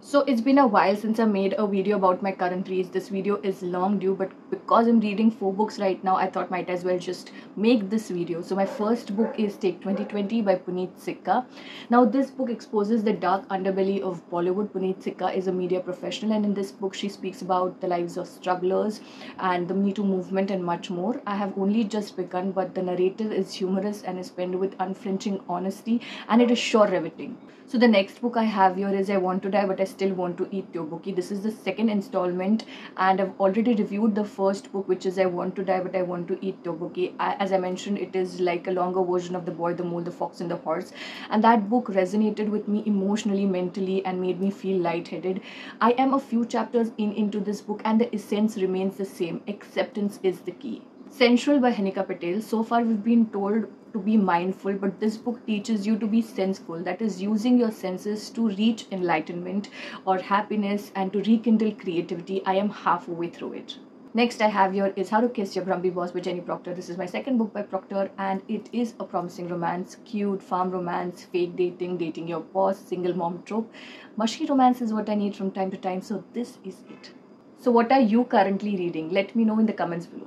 So it's been a while since I made a video about my current reads. This video is long due, but because I'm reading four books right now, I thought might as well just make this video. So my first book is Take 2020 by Puneet Sikka. Now this book exposes the dark underbelly of Bollywood. Puneet Sikka is a media professional, and in this book she speaks about the lives of strugglers and the Me Too movement and much more. I have only just begun, but the narrative is humorous and is penned with unflinching honesty, and it is sure riveting. So the next book I have here is I Want to Die, but I still want to eat tteokbokki. This is the second installment, and I've already reviewed the first book, which is I Want to Die, but I want to eat tteokbokki. As I mentioned, it is like a longer version of The Boy, the Mole, the Fox, and the Horse, and that book resonated with me emotionally, mentally, and made me feel lightheaded. I am a few chapters in into this book, and the essence remains the same. Acceptance is the key. Senseful by Hanika Patel. So far, we've been told to be mindful, but this book teaches you to be senseful. That is, using your senses to reach enlightenment or happiness and to rekindle creativity. I am halfway through it. Next, I have here is How to Kiss Your Grumpy Boss by Jenny Proctor. This is my second book by Proctor, and it is a promising romance, cute farm romance, fake dating, dating your boss, single mom trope. Mushy romance is what I need from time to time, so this is it. So, what are you currently reading? Let me know in the comments below.